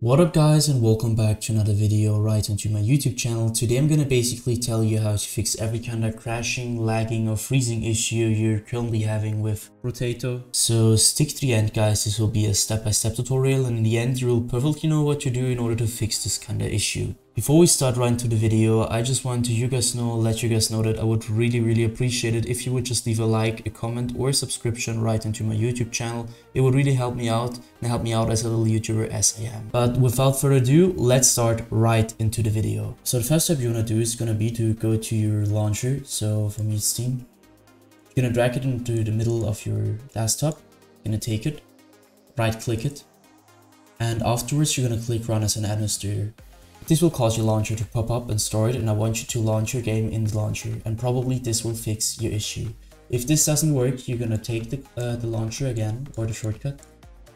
What up guys and welcome back to another video right onto my YouTube channel. Today I'm gonna basically tell you how to fix every kind of crashing, lagging or freezing issue you're currently having with Brotato. So stick to the end guys, this will be a step-by-step -step tutorial and in the end you will perfectly know what to do in order to fix this kind of issue. Before we start right into the video, I just want to you guys know, let you guys know that I would really, really appreciate it if you would just leave a like, a comment or a subscription right into my YouTube channel. It would really help me out and help me out as a little YouTuber as I am. But without further ado, let's start right into the video. So the first step you want to do is going to be to go to your launcher. So for me, Steam. You're going to drag it into the middle of your desktop. You're going to take it, right click it. And afterwards, you're going to click run as an administrator. This will cause your launcher to pop up and store it and I want you to launch your game in the launcher and probably this will fix your issue. If this doesn't work, you're gonna take the, uh, the launcher again or the shortcut,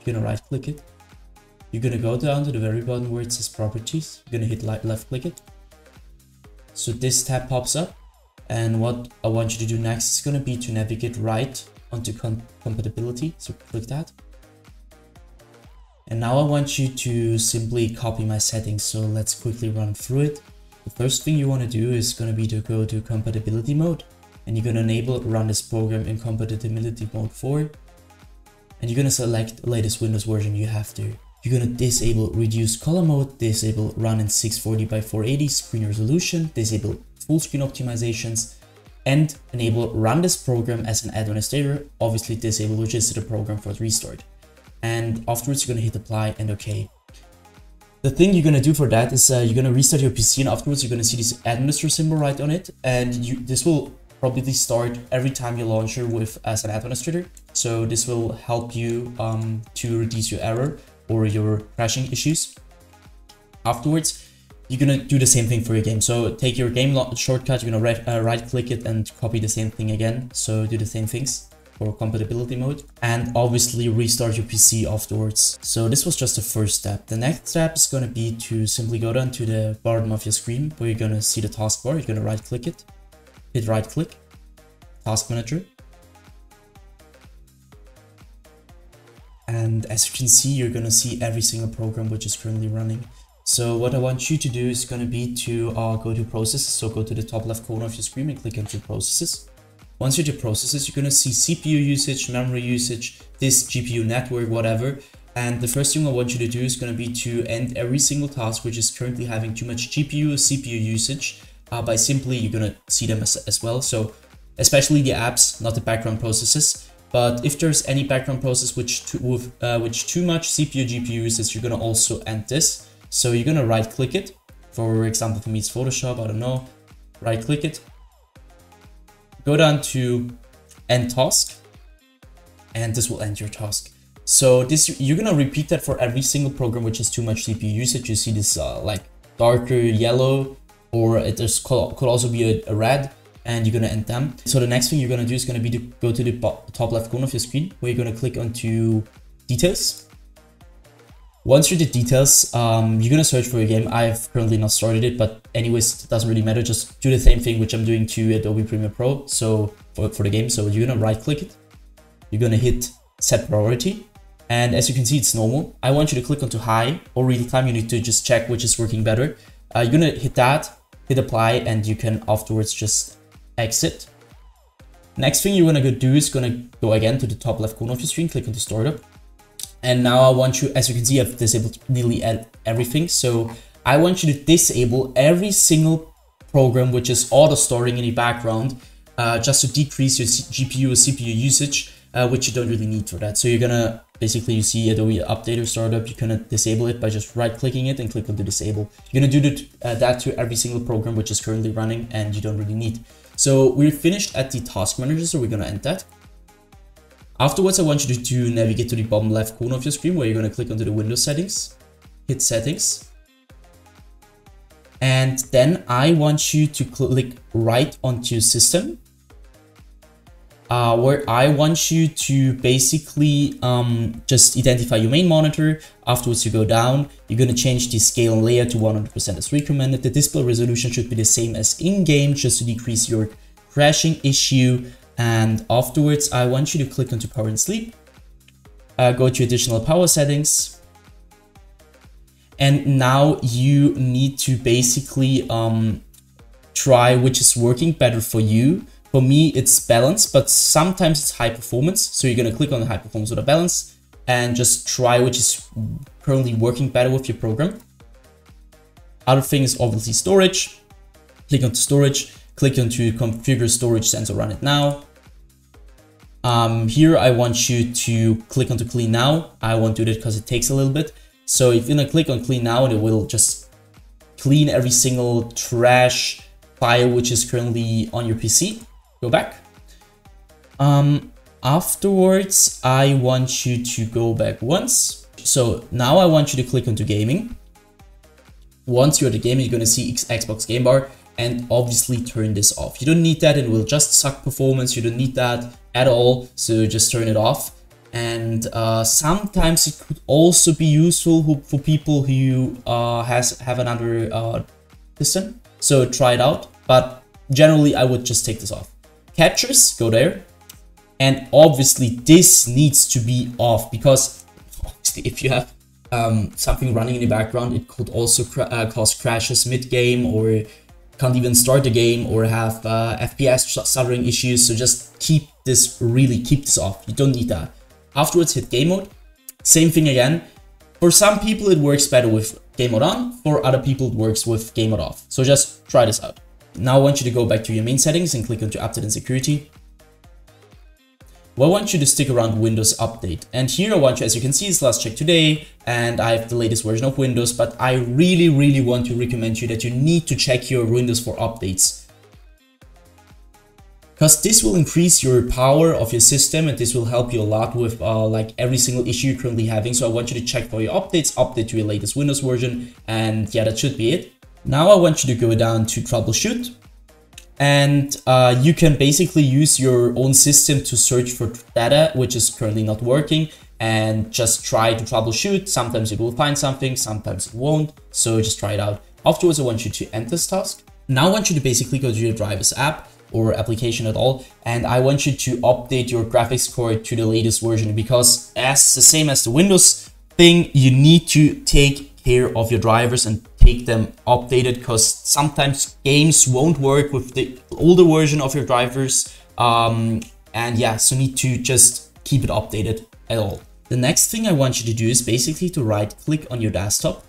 you're gonna right click it, you're gonna go down to the very bottom where it says properties, you're gonna hit left click it. So this tab pops up and what I want you to do next is gonna be to navigate right onto com compatibility, so click that. And now I want you to simply copy my settings. So let's quickly run through it. The first thing you want to do is going to be to go to compatibility mode and you're going to enable run this program in compatibility mode 4 and you're going to select the latest Windows version you have to. You're going to disable reduce color mode, disable run in 640 by 480 screen resolution, disable full screen optimizations, and enable run this program as an administrator, obviously disable register the program for restart and afterwards you're to hit apply and okay. The thing you're to do for that is uh, you're to restart your PC and afterwards you're to see this administrator symbol right on it and you, this will probably start every time you launch it with as an administrator. So this will help you um, to reduce your error or your crashing issues. Afterwards, you're gonna do the same thing for your game. So take your game shortcut, you're gonna right, uh, right click it and copy the same thing again. So do the same things for compatibility mode and obviously restart your PC afterwards. So this was just the first step. The next step is going to be to simply go down to the bottom of your screen where you're going to see the taskbar. You're going to right click it, hit right click, task manager. And as you can see, you're going to see every single program which is currently running. So what I want you to do is going to be to uh, go to processes. So go to the top left corner of your screen and click into processes. Once you do processes, you're going to see CPU usage, memory usage, this GPU network, whatever. And the first thing I want you to do is going to be to end every single task which is currently having too much GPU or CPU usage uh, by simply you're going to see them as, as well. So especially the apps, not the background processes. But if there's any background process which too, with, uh, which too much CPU GPU uses, you're going to also end this. So you're going to right click it. For example, for me it's Photoshop, I don't know. Right click it, go down to end task and this will end your task. So this you're gonna repeat that for every single program which has too much CPU usage. You see this uh, like darker yellow or it could also be a, a, red and you're gonna end them. So the next thing you're gonna do is gonna be to go to the top left corner of your screen where you're gonna click onto details once you did details, um, you're gonna search for your game. I've currently not started it, but anyways, it doesn't really matter. Just do the same thing which I'm doing to Adobe Premiere Pro. So for, for the game, so you're gonna right click it. You're gonna hit set priority. And as you can see, it's normal. I want you to click onto high or real time. You need to just check which is working better. Uh, you're gonna hit that, hit apply, and you can afterwards just exit. Next thing you're gonna go do is gonna go again to the top left corner of your screen, click on the startup and now I want you, as you can see, I've disabled nearly everything. So I want you to disable every single program which is auto storing in the background uh, just to decrease your GPU or CPU usage, uh, which you don't really need for that. So you're gonna basically you see Adobe Updater Startup, you're gonna disable it by just right clicking it and click on the disable. You're gonna do that, uh, that to every single program which is currently running and you don't really need. So we're finished at the task manager, so we're gonna end that. Afterwards, I want you to, to navigate to the bottom left corner of your screen where you're going to click onto the Windows settings, hit settings. And then I want you to click right onto system uh, where I want you to basically um, just identify your main monitor. Afterwards, you go down, you're going to change the scale and layer to 100% as recommended. The display resolution should be the same as in-game just to decrease your crashing issue. And afterwards, I want you to click onto power and sleep, uh, go to additional power settings, And now you need to basically um, try which is working better for you. For me, it's balance, but sometimes it's high performance. So you're gonna click on the high performance or the balance and just try which is currently working better with your program. Other thing is obviously storage. Click on storage, click onto configure storage sensor run it now. Um, here I want you to click onto clean now. I won't do that because it takes a little bit. So if you're gonna click on clean now, and it will just clean every single trash file which is currently on your PC. Go back. Um, afterwards, I want you to go back once. So now I want you to click onto gaming. Once you're at the game, you're gonna see Xbox Game Bar and obviously turn this off. You don't need that, it will just suck performance, you don't need that at all, so just turn it off. And uh, sometimes it could also be useful for people who uh, has have another uh, piston, so try it out. But generally, I would just take this off. Captures, go there. And obviously, this needs to be off because obviously, if you have um, something running in the background, it could also uh, cause crashes mid-game or can't even start the game or have uh, FPS stuttering issues. So just keep this really, keep this off. You don't need that. Afterwards, hit game mode. Same thing again. For some people, it works better with game mode on. For other people, it works with game mode off. So just try this out. Now I want you to go back to your main settings and click onto Update and Security. Well, I want you to stick around Windows Update. And here I want you, as you can see, it's last check today, and I have the latest version of Windows, but I really, really want to recommend you that you need to check your Windows for updates. Because this will increase your power of your system and this will help you a lot with uh, like every single issue you're currently having. So I want you to check for your updates, update to your latest Windows version, and yeah, that should be it. Now I want you to go down to troubleshoot and uh, you can basically use your own system to search for data which is currently not working and just try to troubleshoot. Sometimes it will find something, sometimes it won't. So just try it out. Afterwards, I want you to end this task. Now I want you to basically go to your drivers app or application at all. And I want you to update your graphics card to the latest version because as the same as the Windows thing, you need to take care of your drivers and take them updated because sometimes games won't work with the older version of your drivers. Um, and yeah, so need to just keep it updated at all. The next thing I want you to do is basically to right click on your desktop.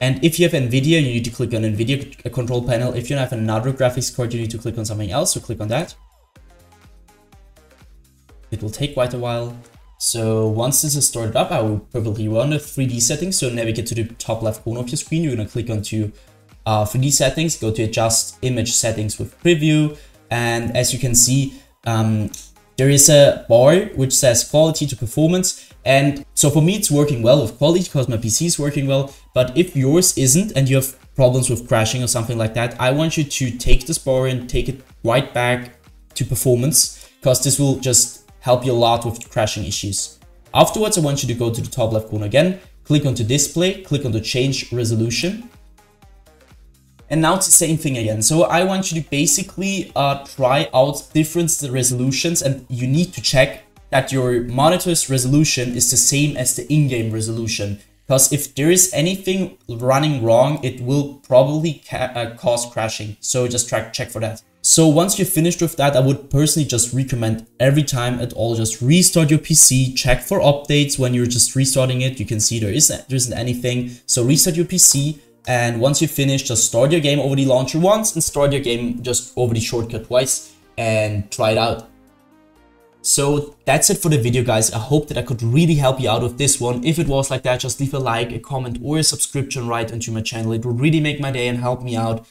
And if you have NVIDIA, you need to click on NVIDIA control panel. If you have another graphics card, you need to click on something else, so click on that. It will take quite a while. So once this is started up, I will probably run the 3D settings. So navigate to the top left corner of your screen. You're gonna click onto uh, 3D settings, go to adjust image settings with preview. And as you can see, um, there is a bar which says quality to performance. And so for me, it's working well with quality because my PC is working well. But if yours isn't and you have problems with crashing or something like that, I want you to take this bar and take it right back to performance because this will just help you a lot with crashing issues. Afterwards, I want you to go to the top left corner again, click onto display, click on the change resolution. And now it's the same thing again. So I want you to basically uh, try out different resolutions and you need to check that your monitor's resolution is the same as the in-game resolution. Because if there is anything running wrong, it will probably ca uh, cause crashing. So just check for that. So once you're finished with that, I would personally just recommend every time at all, just restart your PC, check for updates when you're just restarting it. You can see there isn't, there isn't anything. So restart your PC. And once you finish, just start your game over the launcher once and start your game just over the shortcut twice and try it out. So that's it for the video guys. I hope that I could really help you out with this one. If it was like that, just leave a like, a comment or a subscription right onto my channel. It would really make my day and help me out.